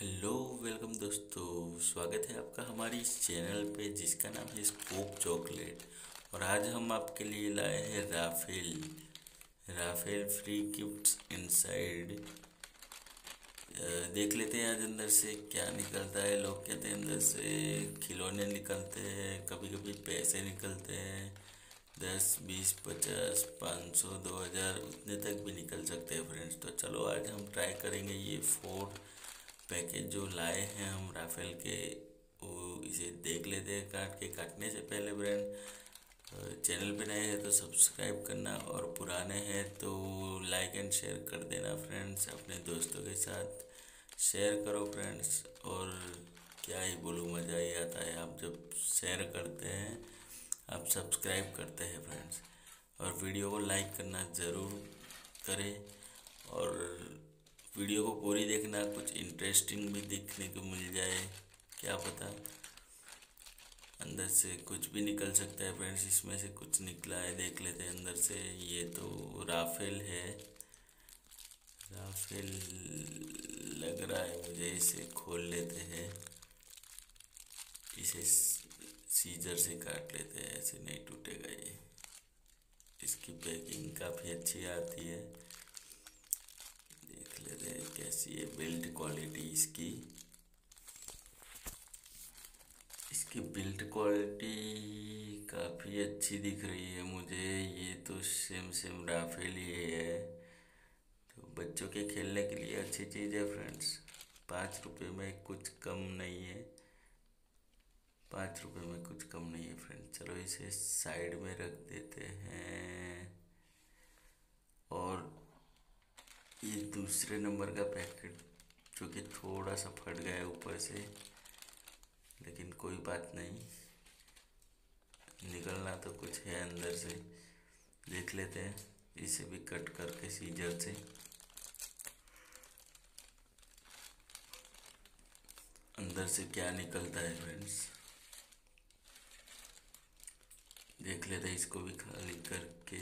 Hello, welcome दोस्तों। स्वागत है आपका हमारी इस चैनल पे जिसका नाम है स्कोप चॉकलेट। और आज हम आपके लिए लाए हैं Rafel Rafel free gifts inside. देख लेते हैं आज अंदर से क्या निकलता है। लोग कहते हैं अंदर से खिलौने निकलते हैं कभी कभी पैसे निकलते हैं। दस, बीस, पचास, पाँच सौ, दो हज़ार, उतने तक भी निकल सकते हैं फ्रेंड्स। तो चलो आज हम ट्राई करेंगे ये फोर पैकेज जो लाए हैं हम राफेल के, वो इसे देख लेते हैं काट के काटने से पहले फ्रेंड चैनल पे नए हैं तो सब्सक्राइब करना और पुराने हैं तो लाइक एंड शेयर कर देना फ्रेंड्स, अपने दोस्तों के साथ शेयर करो फ्रेंड्स। और क्या ही बोलूँ, मज़ा ही आता है, आप जब शेयर करते हैं, आप सब्सक्राइब करते हैं फ्रेंड्स। और वीडियो को लाइक करना ज़रूर करें और वीडियो को पूरी देखना, कुछ इंटरेस्टिंग भी देखने को मिल जाए, क्या पता? अंदर से कुछ भी निकल सकता है फ्रेंड्स इसमें से कुछ निकला है, देख लेते हैं अंदर से। ये तो राफेल है। राफेल लग रहा है मुझे, इसे खोल लेते हैं। इसे सीजर से काट लेते हैं, ऐसे नहीं टूटेगा ये। इसकी पैकिंग काफ़ी अच्छी आती है। लेते हैं, कैसी है बिल्ड क्वालिटी इसकी? इसकी बिल्ड क्वालिटी काफ़ी अच्छी दिख रही है मुझे, ये तो सेम सेम राफेल ही है। तो बच्चों के खेलने के लिए अच्छी चीज़ है फ्रेंड्स पाँच रुपये में कुछ कम नहीं है। पाँच रुपये में कुछ कम नहीं है फ्रेंड चलो इसे साइड में रख देते हैं। और ये दूसरे नंबर का पैकेट, जो कि थोड़ा सा फट गया है ऊपर से, लेकिन कोई बात नहीं। निकलना तो कुछ है अंदर से, देख लेते हैं, इसे भी कट करके सीजर से। अंदर से क्या निकलता है फ्रेंड्स? देख लेते हैं, इसको भी खाली करके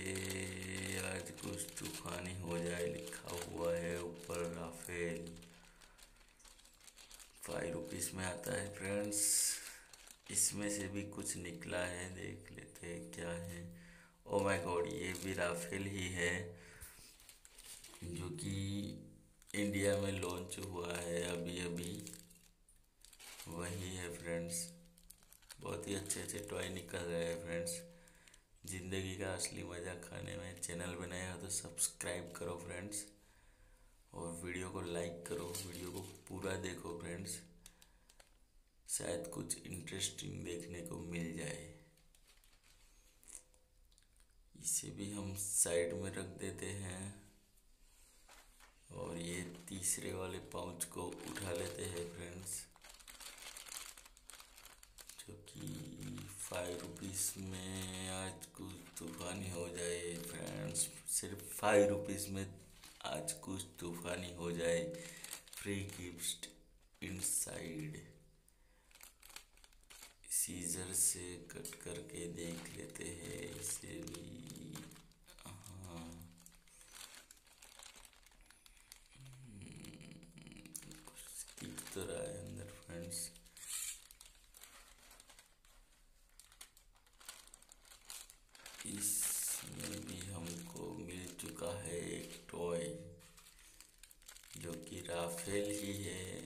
आज कुछ तूफानी हो जाए लिखा हुआ है ऊपर राफेल फाइव रुपीज़ में आता है फ्रेंड्स इसमें से भी कुछ निकला है, देख लेते हैं क्या है. ओ माय गॉड ये भी राफेल ही है, जो कि इंडिया में लॉन्च हुआ है अभी अभी. वही है फ्रेंड्स बहुत ही अच्छे अच्छे टॉय निकल रहे हैं फ्रेंड्स ज़िंदगी का असली मज़ा खाने में चैनल बनाया हो तो सब्सक्राइब करो फ्रेंड्स और वीडियो को लाइक करो, वीडियो को पूरा देखो फ्रेंड्स। शायद कुछ इंटरेस्टिंग देखने को मिल जाए। इसे भी हम साइड में रख देते हैं। और ये तीसरे वाले पाउच को उठा लेते हैं फ्रेंड्स। जो कि फाइव रुपीज़ में आज कुछ तूफ़ानी हो जाए फ्रेंड्स। सिर्फ़ फाइव रुपीज़ में आज कुछ तूफ़ानी हो जाए। फ्री गिफ्ट इनसाइड सीजर से कट करके देख लेते हैं इसे भी। हाँ। कुछ तो रहा है अंदर फ्रेंड्स इसमें भी हमको मिल चुका है एक टॉय जो कि राफेल ही है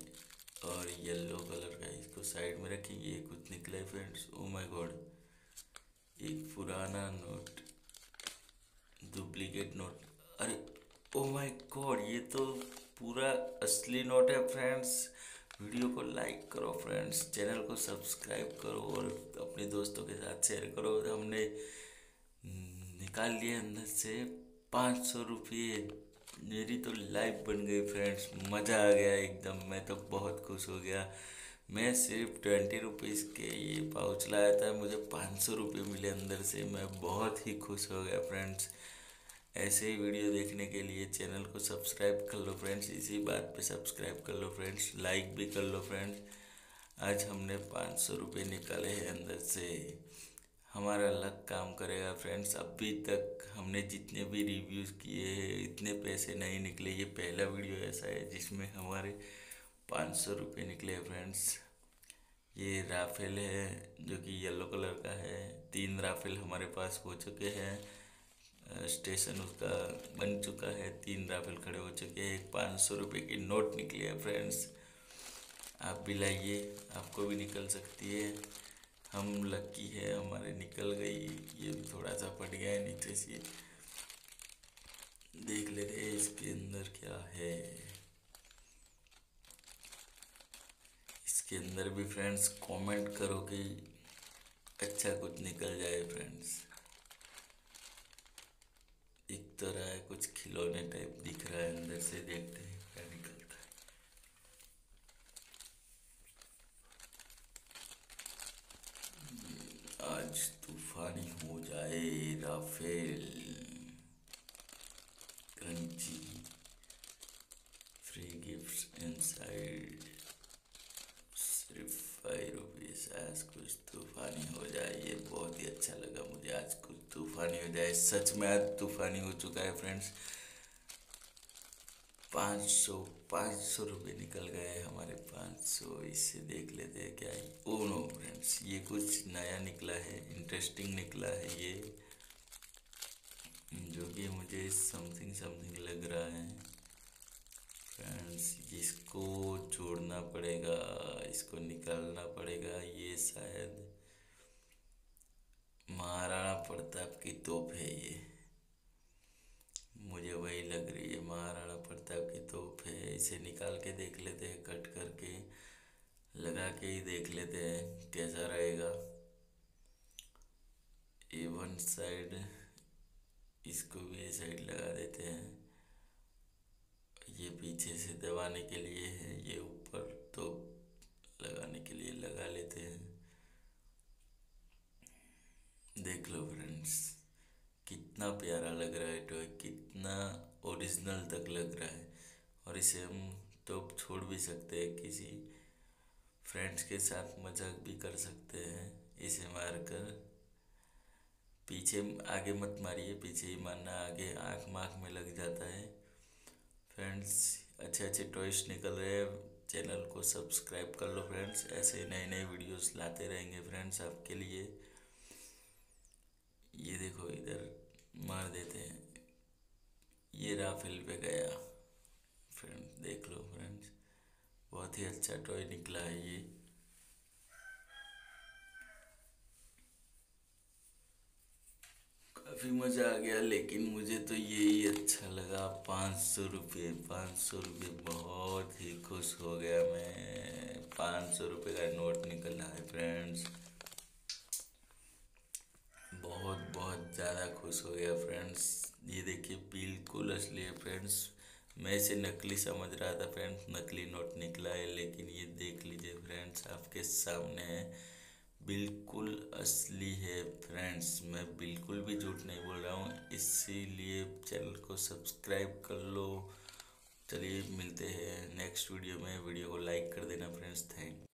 और येलो कलर का इसको साइड में रखेंगे कुछ निकले फ्रेंड्स ओ माय गॉड एक पुराना नोट डुप्लीकेट नोट अरे ओ माय गॉड ये तो पूरा असली नोट है फ्रेंड्स वीडियो को लाइक करो फ्रेंड्स चैनल को सब्सक्राइब करो और अपने दोस्तों के साथ शेयर करो. हमने निकाल लिए अंदर से पाँच सौ रुपये. मेरी तो लाइफ बन गई फ्रेंड्स मज़ा आ गया एकदम, मैं तो बहुत खुश हो गया। मैं सिर्फ़ ट्वेंटी रुपीज़ के ये पाउच लाया था, मुझे पाँच सौ रुपये मिले अंदर से, मैं बहुत ही खुश हो गया फ्रेंड्स ऐसे ही वीडियो देखने के लिए चैनल को सब्सक्राइब कर लो फ्रेंड्स इसी बात पे सब्सक्राइब कर लो फ्रेंड्स लाइक भी कर लो फ्रेंड्स आज हमने पाँच सौ रुपये निकाले हैं अंदर से। हमारा लक काम करेगा। फ्रेंड्स अभी तक हमने जितने भी रिव्यूज़ किए हैं, इतने पैसे नहीं निकले। ये पहला वीडियो ऐसा है जिसमें हमारे पाँच सौ रुपये निकले फ्रेंड्स ये राफेल है, जो कि येलो कलर का है। तीन राफेल हमारे पास हो चुके हैं। स्टेशन उसका बन चुका है। तीन राफेल खड़े हो चुके हैं। एक पाँच सौ रुपये की नोट निकली है फ्रेंड्स आप भी लाइए, आपको भी निकल सकती है। हम लक्की है, हमारे निकल गई। ये भी थोड़ा सा फट गया है नीचे से। देख लेते हैं इसके अंदर क्या है। इसके अंदर भी फ्रेंड्स कमेंट करो कि अच्छा कुछ निकल जाए फ्रेंड्स दिख तो रहा है, कुछ खिलौने टाइप दिख रहा है अंदर से, देखते हैं क्या निकलता है आज तूफानी हो Rafel crunchy free gift inside सिर्फ़ फाइव रुपीज़ आज कुछ तूफानी हो जाए, ये बहुत ही अच्छा लगा मुझे। आज कुछ तूफानी हो जाए। सच में आज तूफानी हो चुका है फ्रेंड्स पाँच सौ पाँच सौ रुपये निकल गए हमारे पाँच सौ। इससे देख लेते हैं क्या है। ओ नो फ्रेंड्स ये कुछ नया निकला है इंटरेस्टिंग निकला है ये। समथिंग समथिंग लग रहा है। फ्रेंड्स इसको जोड़ना पड़ेगा, इसको निकालना पड़ेगा, ये शायद महाराणा प्रताप की तोप है ये। मुझे वही लग रही है महाराणा प्रताप की तोप है। इसे निकाल के देख लेते हैं, कट करके लगा के ही देख लेते हैं, कैसा रहेगा। ये वन साइड इसको भी साइड लगा देते हैं। ये पीछे से दबाने के लिए है, ये ऊपर तो लगाने के लिए लगा लेते हैं। देख लो फ्रेंड्स, कितना प्यारा लग रहा है टॉय कितना ओरिजिनल तक लग रहा है। और इसे हम तो छोड़ भी सकते हैं, किसी फ्रेंड्स के साथ मज़ाक भी कर सकते हैं, इसे मार कर पीछे आगे मत मारिए, पीछे ही मारना, आगे आँख माख में लग जाता है। फ्रेंड्स, अच्छे अच्छे टॉयस निकल रहे हैं। चैनल को सब्सक्राइब कर लो फ्रेंड्स। ऐसे नए नए वीडियोस लाते रहेंगे फ्रेंड्स आपके लिए। ये देखो, इधर मार देते हैं। ये राफेल पे गया। फ्रेंड्स, देख लो फ्रेंड्स। बहुत ही अच्छा टॉय निकला है ये। काफ़ी मज़ा आ गया, लेकिन मुझे तो यही अच्छा लगा। पाँच सौ रुपये, पाँच सौ रुपये, बहुत ही खुश हो गया मैं। पाँच सौ रुपये का नोट निकला है फ्रेंड्स बहुत बहुत ज़्यादा खुश हो गया फ्रेंड्स ये देखिए, बिल्कुल असली है फ्रेंड्स मैं इसे नकली समझ रहा था फ्रेंड्स नकली नोट निकला है, लेकिन ये देख लीजिए फ्रेंड्स आपके सामने है। बिल्कुल असली है फ्रेंड्स। मैं बिल्कुल भी झूठ नहीं बोल रहा हूँ। इसीलिए चैनल को सब्सक्राइब कर लो। चलिए मिलते हैं नेक्स्ट वीडियो में। वीडियो को लाइक कर देना फ्रेंड्स। थैंक